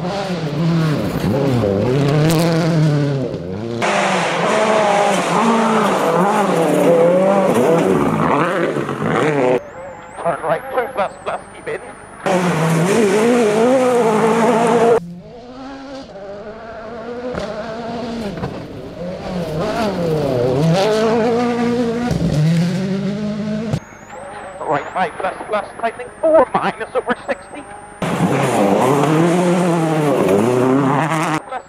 Turn two plus plus, keep in. Right, five plus plus, tightening four minus over 60. Plus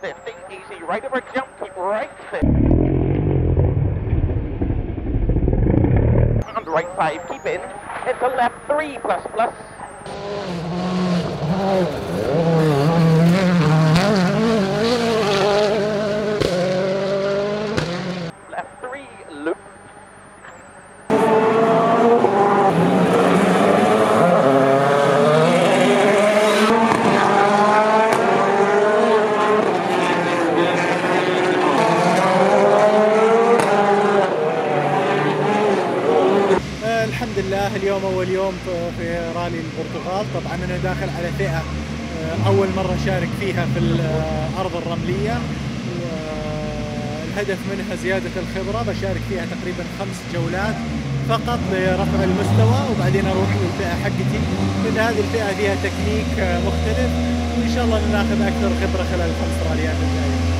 50, easy, right over jump, keep right. On the right five, keep in. Into left three plus plus. لله اليوم أول يوم في- رالي البرتغال. طبعا أنا داخل على فئة آه، أول مرة أشارك فيها في الأرض الرملية. آه، الهدف منها زيادة الخبرة. بشارك فيها تقريبا خمس جولات فقط لرفع المستوى وبعدين أروح للفئة حقتي. لأن هذه الفئة فيها تكنيك آه، مختلف وإن شاء الله ناخذ أكثر خبرة خلال الخمس راليات الجايه